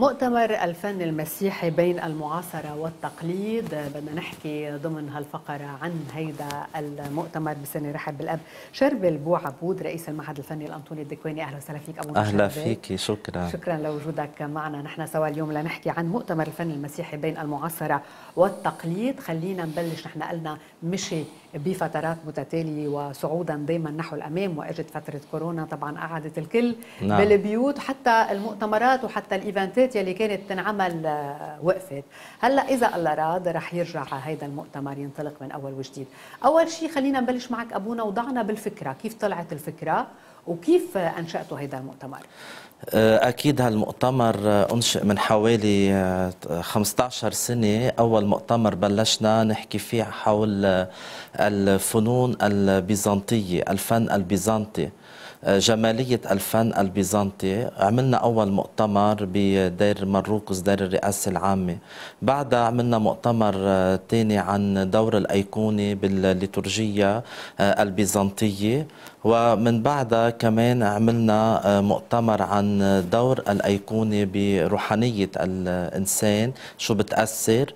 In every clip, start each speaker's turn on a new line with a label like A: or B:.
A: مؤتمر الفن المسيحي بين المعاصرة والتقليد. بدنا نحكي ضمن هالفقرة عن هيدا المؤتمر. بسنة رحب بالأب شربل بو عبود رئيس المعهد الفني الأنطوني الدكواني أهلا وسهلا فيك أبو
B: أهلا فيك شكرا.
A: شكرا لوجودك معنا. نحن سوا اليوم لنحكي عن مؤتمر الفن المسيحي بين المعاصرة والتقليد. خلينا نبلش. نحن قلنا مشي بفترات متتالية وصعودا دائما نحو الأمام وأجت فترة كورونا طبعا قعدت الكل نعم. بالبيوت. حتى المؤتمرات وحتى الإيفنتات يلي كانت تنعمل آه، وقفت. هلأ إذا الله راد رح يرجع هيدا المؤتمر ينطلق من أول وجديد. أول شيء خلينا نبلش معك أبونا وضعنا بالفكرة كيف طلعت الفكرة وكيف أنشأتوا هيدا المؤتمر؟
B: آه، أكيد هالمؤتمر آه، أنشئ من حوالي 15 آه، سنة. أول مؤتمر بلشنا نحكي فيه حول الفنون البيزنطية الفن البيزنطي. جمالية الفن البيزنطي. عملنا أول مؤتمر بدير مروكس دير الرئاسة العامة. بعدها عملنا مؤتمر ثاني عن دور الأيقوني بالليتورجية البيزنطية. ومن بعدها كمان عملنا آه، مؤتمر عن دور الأيقونة بروحانية الإنسان شو بتأثر. آه،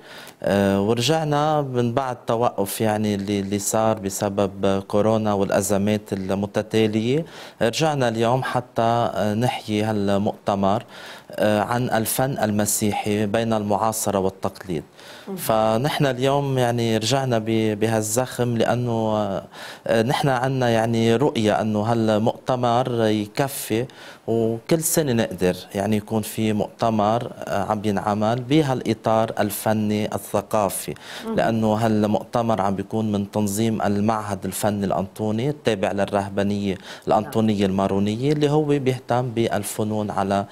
B: ورجعنا من بعد توقف يعني اللي صار بسبب كورونا والأزمات المتتالية. رجعنا اليوم حتى آه، نحيي هالمؤتمر. عن الفن المسيحي بين المعاصرة والتقليد. فنحن اليوم يعني رجعنا بهالزخم لأنه آه، نحن عندنا يعني رؤية أنه هالمؤتمر يكفي وكل سنة نقدر يعني يكون في مؤتمر آه، عم بينعمل بهالإطار الفني الثقافي. لأنه هالمؤتمر عم بيكون من تنظيم المعهد الفني الأنطوني التابع للرهبانيه الأنطونية المارونية اللي هو بيهتم بالفنون على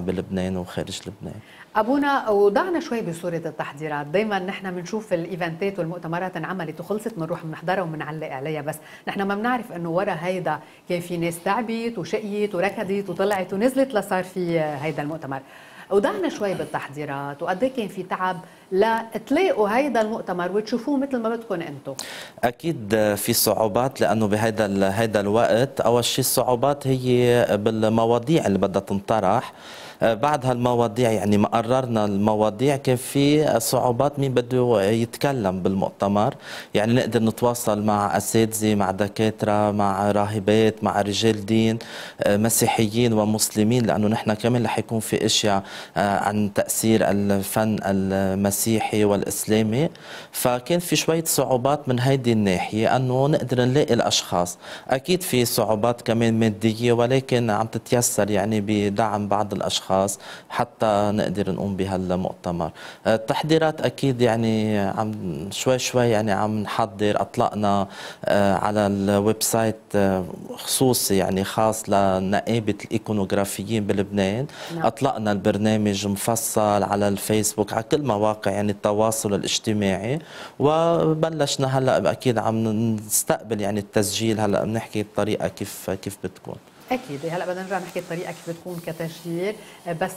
B: بلبنان وخارج لبنان.
A: أبونا وضعنا شوي بصورة التحضيرات دائما نحن بنشوف الإيفنتات والمؤتمرات انعملت وخلصت بنروح بنحضرها وبنعلق عليها بس نحن ما بنعرف إنه ورا هيدا كان في ناس تعبت وشقيت وركضت وطلعت ونزلت لصار في هيدا المؤتمر. وضعنا شوي بالتحضيرات وقد إيه كان في تعب لتلاقوا هيدا المؤتمر وتشوفوه مثل ما بدكم أنتم
B: أكيد في صعوبات لأنه بهيدا هيدا الوقت أول شيء الصعوبات هي بالمواضيع اللي بدها تنطرح. بعد هالمواضيع يعني ما قررنا المواضيع كان في صعوبات مين بده يتكلم بالمؤتمر. يعني نقدر نتواصل مع أساتذة مع دكاترة مع راهبات مع رجال دين مسيحيين ومسلمين لأنه نحن كمان رح يكون في أشياء عن تأثير الفن المسيحي والإسلامي فكان في شوية صعوبات من هيدي الناحية أنه نقدر نلاقي الأشخاص. أكيد في صعوبات كمان مادية ولكن عم تتيسر يعني بدعم بعض الأشخاص الاشخاص حتى نقدر نقوم بهالمؤتمر. التحضيرات أكيد يعني عم شوي شوي يعني عم نحضر أطلقنا آه، على ال website آه، خصوصي يعني خاص لنقابة الإيكونوغرافيين بلبنان. نعم. أطلقنا البرنامج مفصل على الفيسبوك على كل مواقع يعني التواصل الاجتماعي. وبلشنا هلأ أكيد عم نستقبل يعني التسجيل هلأ بنحكي الطريقة كيف كيف بتكون.
A: أكيد. هلا بدنا نرجع نحكي الطريقة كيف بتكون كتسجيل بس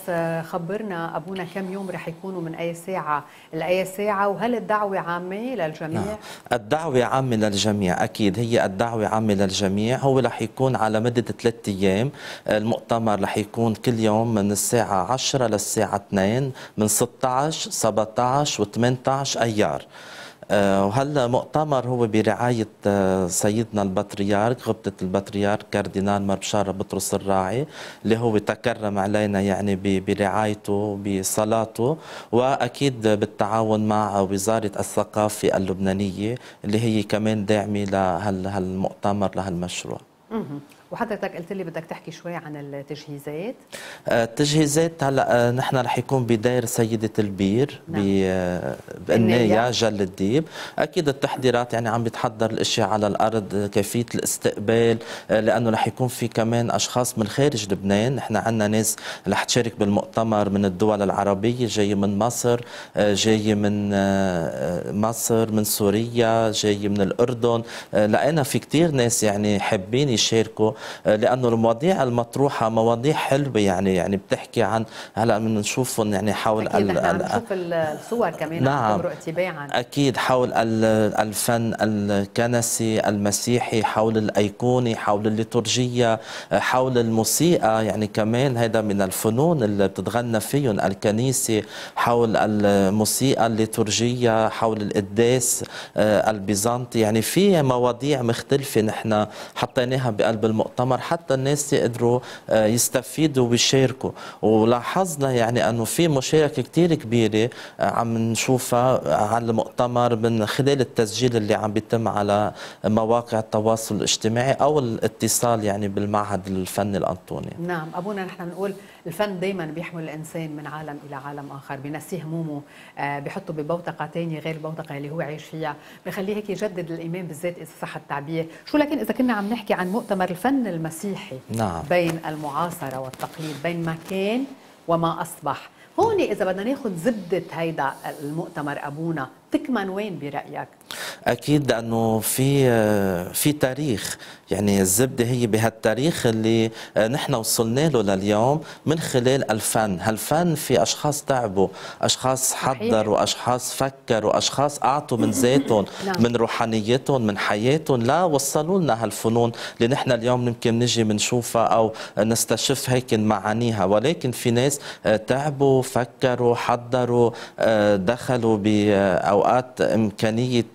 A: خبرنا أبونا كم يوم رح يكونوا من أي ساعة لأي ساعة وهل الدعوة عامة للجميع؟ نعم.
B: الدعوة عامة للجميع أكيد هي الدعوة عامة للجميع. هو رح يكون على مدة ثلاث أيام. المؤتمر رح يكون كل يوم من الساعة 10 للساعة 2 من 16 17 و18 أيار. آه، وهلا مؤتمر هو برعاية آه، سيدنا البطريرك غبطة البطريرك كاردينال مربشارة بطرس الراعي اللي هو تكرم علينا يعني برعايته بصلاته وأكيد بالتعاون مع وزارة الثقافة اللبنانية اللي هي كمان داعمة لهالمؤتمر لهالمشروع.
A: وحضرتك قلت لي بدك تحكي شوي عن التجهيزات.
B: آه، التجهيزات هلأ آه، نحن رح يكون بداير سيدة البير نعم. بالنايه جل الديب. أكيد التحضيرات يعني عم بيتحضر الأشياء على الأرض كيفية الاستقبال آه، لأنه رح يكون في كمان أشخاص من خارج لبنان. نحن عندنا ناس رح تشارك بالمؤتمر من الدول العربية جاي من مصر جاي من مصر من سوريا جاي من الأردن. لقينا في كثير ناس يعني حابين يشاركوا لأنه المواضيع المطروحة مواضيع حلوة يعني يعني بتحكي عن هلا بنشوفهم يعني حول
A: أكيد نحن عم نشوف الصور كمان نعم. تباعا
B: أكيد حول الفن الكنسي المسيحي حول الايقوني حول الليتورجية حول الموسيقى يعني كمان هذا من الفنون اللي بتتغنى فيهم الكنيسة حول الموسيقى الليتورجية حول القداس آه، البيزنطي. يعني في مواضيع مختلفة نحن حطيناها بقلب المؤتمر حتى الناس يقدروا آه، يستفيدوا ويشاركوا ولاحظنا يعني أنه في مشاركة كثير كبيرة آه، عم نشوفها على المؤتمر من خلال التسجيل اللي عم بيتم على مواقع التواصل الاجتماعي أو الاتصال يعني بالمعهد الفني الأنطوني.
A: نعم أبونا نحن بنقول الفن دائما بيحمل الإنسان من عالم إلى عالم آخر بنسيه همومه آه، بحطه ببوتقة ثانية غير البوتقة اللي هو عايش فيها. بخليه هيك يجدد الإيمان بالذات إذا صح التعبير. شو لكن إذا كنا عم نحكي عن مؤتمر الفن المسيحي
B: نعم.
A: بين المعاصرة والتقليد بين ما كان وما أصبح. هون إذا بدنا ناخذ زبدة هيدا المؤتمر أبونا تكمن وين برأيك؟
B: أكيد لأنه في في تاريخ يعني الزبدة هي بهالتاريخ اللي نحن وصلنا له لليوم من خلال الفن، هالفن في أشخاص تعبوا، أشخاص حضروا، أشخاص فكروا، أشخاص أعطوا من ذاتهم، نعم. من روحانيتهم، من حياتهم. لا وصلوا لنا هالفنون اللي نحن اليوم يمكن نجي بنشوفها أو نستشف هيك معانيها، ولكن في ناس تعبوا، فكروا، حضروا، دخلوا بأوقات إمكانية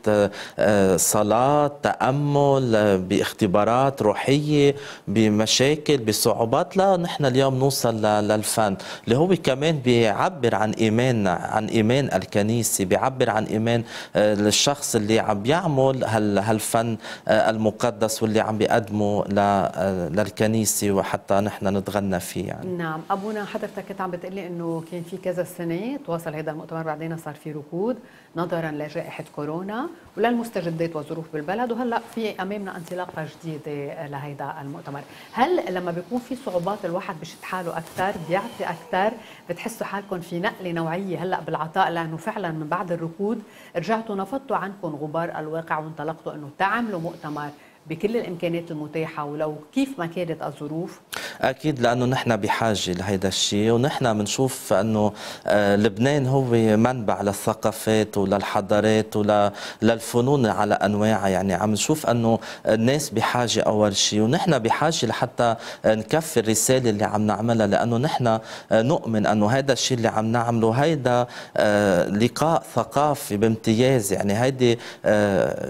B: صلاة تأمل باختبارات روحية بمشاكل بصعوبات. لا نحن اليوم نوصل للفن. اللي هو كمان بيعبر عن إيماننا عن إيمان الكنيسة بيعبر عن إيمان آه، الشخص اللي عم يعمل هالفن آه، المقدس واللي عم بيقدمه آه، للكنيسة وحتى نحن نتغنى فيه يعني.
A: نعم. أبونا حضرتك كنت عم بتقلي أنه كان في كذا سنة تواصل هذا المؤتمر بعدين صار في ركود نظرا لجائحة كورونا. وللمستجدات والظروف بالبلد وهلأ في أمامنا انطلاقة جديدة لهيدا المؤتمر، هل لما بيكون في صعوبات الواحد بشد حاله أكثر بيعطي أكثر بتحسوا حالكم في نقلة نوعية؟ هلأ بالعطاء لأنه فعلا من بعد الركود رجعتوا نفضتوا عنكم غبار الواقع وانطلقتوا إنه تعملوا مؤتمر بكل الإمكانيات المتاحة ولو كيف ما كانت الظروف؟
B: أكيد لأنه نحن بحاجة لهيدا الشيء ونحن بنشوف أنه آه، لبنان هو منبع للثقافات وللحضارات وللفنون على أنواعها. يعني عم نشوف أنه الناس بحاجة أول شيء ونحن بحاجة لحتى نكفي الرسالة اللي عم نعملها لأنه نحن آه، نؤمن أنه هذا الشيء اللي عم نعمله هيدا آه، لقاء ثقافي بامتياز. يعني هيدي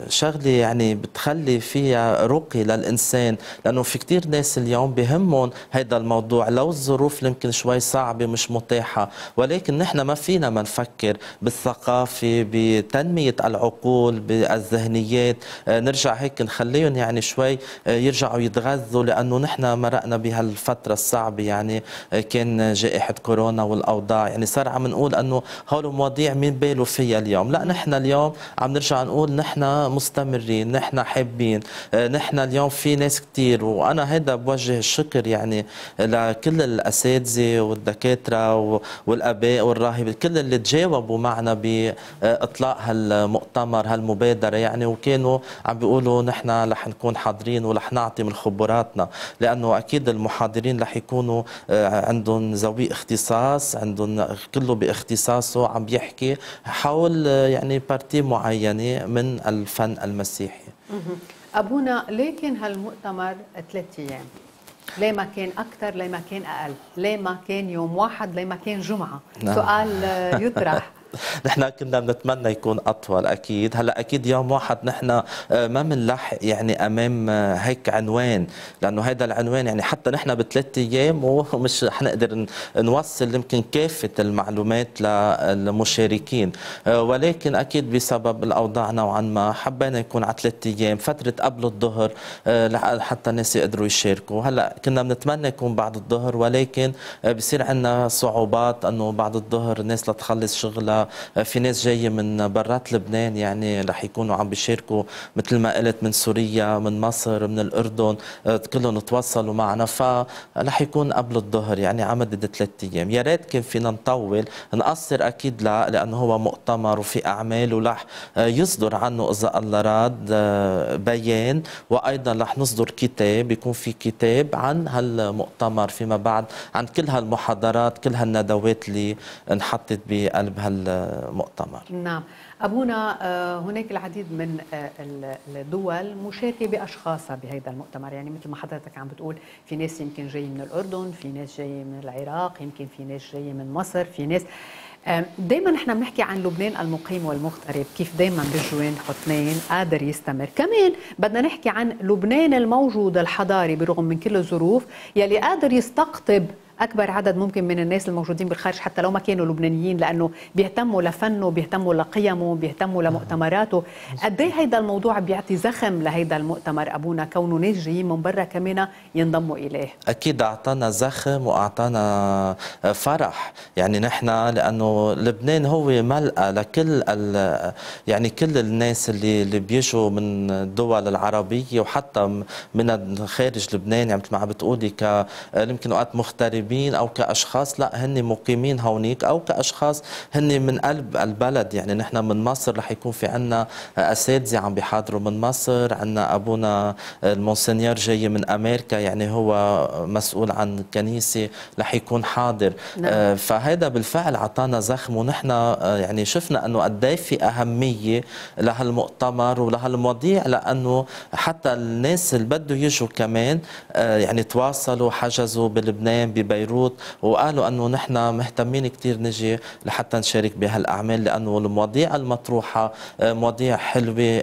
B: شغلة يعني بتخلي فيها رقي للإنسان لأنه في كثير ناس اليوم بهمهم هذا الموضوع. لو الظروف يمكن شوي صعبة مش متاحة ولكن نحن ما فينا ما نفكر بالثقافة بتنمية العقول بالذهنيات. آه، نرجع هيك نخليهم يعني شوي آه، يرجعوا يتغذوا لأنه نحن مرقنا بهالفترة الصعبة. يعني آه، كان جائحة كورونا والأوضاع. يعني صار عم نقول أنه هول مواضيع مين باله فيها اليوم. لا نحن اليوم عم نرجع نقول نحن مستمرين نحن حابين. نحن اليوم في ناس كثير وأنا هذا بوجه الشكر يعني يعني لكل الأساتذة والدكاترة والأباء والراهبة كل اللي تجاوبوا معنا بإطلاق هالمؤتمر هالمبادرة يعني وكانوا عم بيقولوا نحن رح نكون حاضرين ورح نعطي من خبراتنا لأنه أكيد المحاضرين رح يكونوا آه، عندهم ذوي اختصاص عندهم كله باختصاصه عم بيحكي حول آه، يعني بارتي معينة من الفن المسيحي.
A: أبونا ليه كان هالمؤتمر ثلاث أيام؟ ليه ما كان أكثر ليه ما كان أقل؟ ليه ما كان يوم واحد؟ ليه ما كان جمعة؟ نعم. سؤال يطرح.
B: نحن كنا بنتمنى يكون أطول أكيد. هلأ أكيد يوم واحد نحن آه، ما بنلحق يعني أمام آه، هيك عنوان لأنه هذا العنوان يعني حتى نحن بثلاث أيام ومش حنقدر نوصل يمكن كافة المعلومات للمشاركين. آه، ولكن أكيد بسبب الأوضاع نوعا ما حبينا يكون على ثلاث أيام فترة قبل الظهر حتى الناس يقدروا يشاركوا. هلأ كنا بنتمنى يكون بعد الظهر ولكن بصير عندنا صعوبات إنه بعد الظهر الناس لتخلص شغلها. في ناس جاية من برات لبنان يعني رح يكونوا عم بيشاركوا مثل ما قلت من سوريا من مصر من الأردن كلهم تواصلوا معنا. فرح يكون قبل الظهر يعني على مدد ثلاث أيام. يا ريت كان فينا نطول نقصر أكيد لا لأنه هو مؤتمر وفي أعمال ورح يصدر عنه إذا الله راد بيان. وأيضا رح نصدر كتاب يكون في كتاب عن هالمؤتمر فيما بعد عن كل هالمحاضرات كل هالندوات اللي انحطت بقلب هالمؤتمر
A: نعم. أبونا آه، هناك العديد من آه، الدول مشاركة بأشخاصها بهذا المؤتمر. يعني مثل ما حضرتك عم بتقول في ناس يمكن جاي من الأردن في ناس جاي من العراق يمكن في ناس جاي من مصر في ناس دائما نحن بنحكي عن لبنان المقيم والمغترب كيف دائما بالجوين اثنين قادر يستمر. كمان بدنا نحكي عن لبنان الموجود الحضاري برغم من كل الظروف يلي قادر يستقطب أكبر عدد ممكن من الناس الموجودين بالخارج حتى لو ما كانوا لبنانيين لأنه بيهتموا لفنه بيهتموا لقيمه بيهتموا لمؤتمرات قد إيه هيدا الموضوع بيعطي زخم لهيدا المؤتمر؟ أبونا كونه ناس جايين من برا كمان ينضموا إليه.
B: أكيد أعطانا زخم وأعطانا فرح. يعني نحن لأنه لبنان هو ملقى لكل يعني كل الناس اللي اللي بيجوا من الدول العربية وحتى من خارج لبنان. يعني مثل ما عم بتقولي ك يمكن اوقات مغتربين مغتربين أو كأشخاص لا هن مقيمين هونيك أو كأشخاص هن من قلب البلد يعني نحن من مصر رح يكون في عنا أساتذة عم بيحاضروا من مصر عنا أبونا المونسنيور جاي من أمريكا يعني هو مسؤول عن كنيسة رح يكون حاضر نعم. آه، فهذا بالفعل اعطانا زخم ونحن آه، يعني شفنا إنه قد إيه في أهمية لهالمؤتمر ولهالمواضيع لأنه حتى الناس اللي بده يجوا كمان آه، يعني تواصلوا حجزوا بلبنان ببيروت بيروت وقالوا إنه نحن مهتمين كثير نجي لحتى نشارك بهالأعمال لأنه المواضيع المطروحة آه، مواضيع حلوة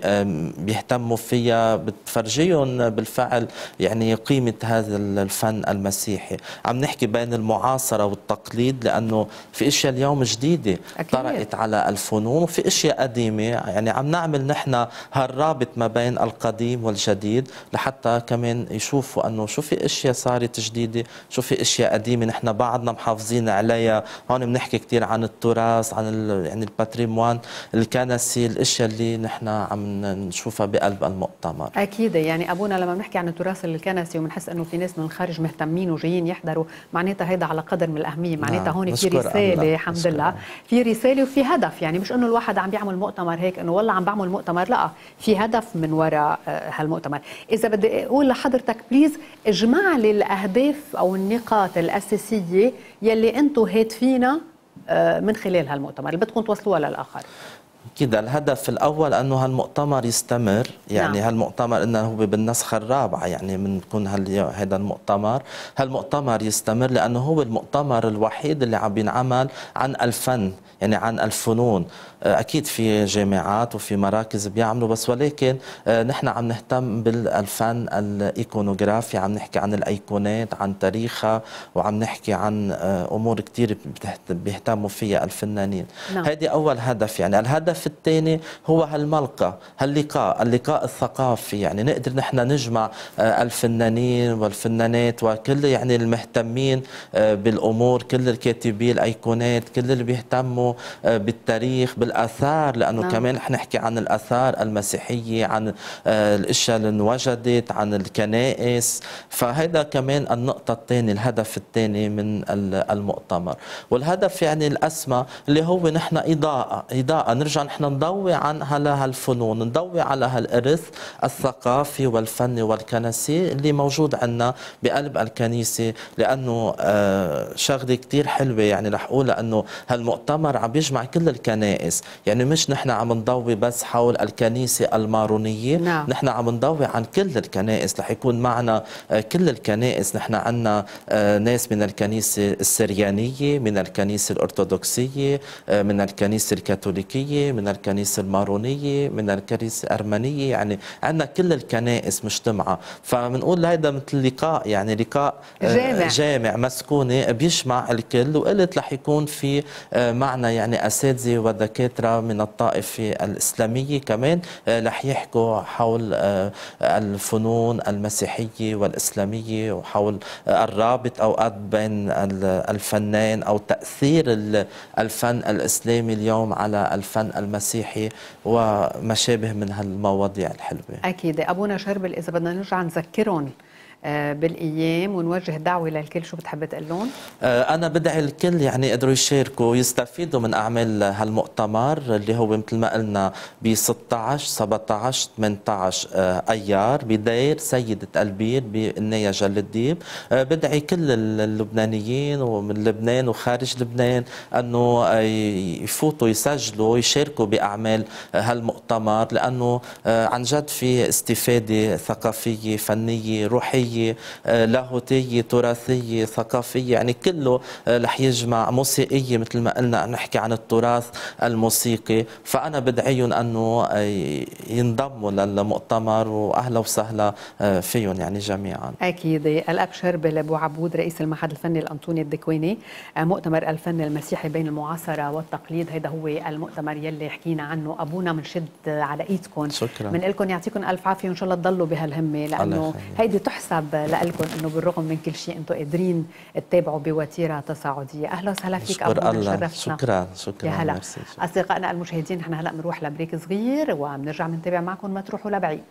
B: بيهتموا فيها بتفرجيهم بالفعل يعني قيمة هذا الفن المسيحي عم نحكي بين المعاصرة والتقليد لأنه في إشياء اليوم جديدة أكيد. طرقت على الفنون وفي إشياء قديمة يعني عم نعمل نحن هالرابط ما بين القديم والجديد لحتى كمان يشوفوا إنه شو في إشياء صارت جديدة شو في إشياء قديمه نحن بعدنا محافظين عليها. هون بنحكي كثير عن التراث عن يعني الباتريموان الكنسي الإشياء اللي نحن عم نشوفها بقلب المؤتمر.
A: أكيد يعني أبونا لما بنحكي عن التراث الكنسي وبنحس إنه في ناس من الخارج مهتمين وجايين يحضروا معناتها هيدا على قدر من الأهمية. معناتها نعم. هون في رسالة الحمد لله. في رسالة وفي هدف يعني مش إنه الواحد عم بيعمل مؤتمر هيك إنه والله عم بعمل مؤتمر. لا في هدف من وراء آه، هالمؤتمر. إذا بدي أقول لحضرتك بليز اجمع لي الاهداف أو النقاط الأساسية يلي أنتم هاتفينا آه، من خلال هالمؤتمر. اللي بدكم توصلوها للآخر.
B: كده الهدف الأول أنه هالمؤتمر يستمر. يعني نعم. هالمؤتمر إنه هو بالنسخة الرابعة يعني بنكون هذا المؤتمر. هالمؤتمر يستمر لأنه هو المؤتمر الوحيد اللي عم بينعمل عن الفن يعني عن الفنون. آه، أكيد في جامعات وفي مراكز بيعملوا بس ولكن آه، نحن عم نهتم بالفن الإيكونوغرافي عم نحكي عن الأيقونات عن تاريخها وعم نحكي عن آه، أمور كثير بيهتموا فيها الفنانين. نعم. هذه أول هدف يعني. الهدف الثاني هو هالملقى هاللقاء اللقاء الثقافي. يعني نقدر نحن نجمع الفنانين والفنانات وكل يعني المهتمين بالأمور كل الكاتبين الأيقونات كل اللي بيهتموا بالتاريخ بال الآثار لأنه نعم. كمان رح نحكي عن الآثار المسيحية عن آه، الأشياء اللي انوجدت عن الكنائس. فهذا كمان النقطة الثانية الهدف الثاني من المؤتمر. والهدف يعني الأسمى اللي هو نحن إضاءة إضاءة. نرجع نحن نضوي عن على هالفنون نضوي على هالإرث الثقافي والفني والكنسي اللي موجود عندنا بقلب الكنيسة. لأنه آه، شغلة كتير حلوة يعني رح أقول لأنه هالمؤتمر عم يجمع كل الكنائس. يعني مش نحن عم نضوي بس حول الكنيسة المارونية نعم. نحن عم نضوي عن كل الكنائس. رح يكون معنا آه، كل الكنائس. نحن عنا آه، ناس من الكنيسة السريانية من الكنيسة الأرثوذكسية آه، من الكنيسة الكاثوليكية من الكنيسة المارونية من الكنيسة الأرمنية. يعني عندنا كل الكنائس مجتمعة. فبنقول هيدا مثل لقاء يعني لقاء
A: جامع.
B: جامع مسكونة بيجمع الكل. وقلت رح يكون في آه، يعني أساتذة ودكاترة من الطائفة الإسلامية كمان آه، رح يحكوا حول آه، الفنون المسيحية والإسلامية وحول آه، الرابط أوقات بين ال- الفنان أو تأثير ال- الفن الإسلامي اليوم على الفن المسيحي وما شابه من هالمواضيع الحلوة.
A: أكيد. أبونا شربل إذا بدنا نرجع نذكرهم. بالأيام ونوجه دعوة للكل. شو بتحب تقول لهم؟
B: آه، أنا بدعي الكل يعني يقدروا يشاركوا يستفيدوا من أعمال هالمؤتمر اللي هو مثل ما قلنا ب 16 17 18 آه، أيار بداير سيدة البير بالنية جل الديب. آه، بدعي كل اللبنانيين ومن لبنان وخارج لبنان آه، يفوتوا يسجلوا يشاركوا بأعمال آه، هالمؤتمر لأنه آه، عن جد في استفادة ثقافية فنية روحية. آه، لاهوتية تراثية ثقافية يعني كله آه، رح يجمع موسيقية مثل ما قلنا نحكي عن التراث الموسيقي. فأنا بدعيهم أنه آه، ينضموا للمؤتمر وأهلا وسهلا فيهم يعني جميعا.
A: أكيد. الاب شربل ابو عبود رئيس المعهد الفني الأنطوني الدكويني مؤتمر الفن المسيحي بين المعاصرة والتقليد. هذا هو المؤتمر يلي حكينا عنه. أبونا بنشد على ايدكم
B: شكراً.
A: من لكم يعطيكم ألف عافية وإن شاء الله تضلوا
B: بهالهمة لأنه.
A: هيدي تحسب لكم إنه بالرغم من كل شيء أنتم قادرين تتابعوا بوتيرة تصاعدية. أهلا وسهلا فيك
B: الله.
A: شرفتنا
B: شكرا شكرا.
A: يا هلا. أصدقائنا المشاهدين نحن هلا بنروح لبريك صغير وبنرجع بنتابع معكم ما تروحوا لبعيد.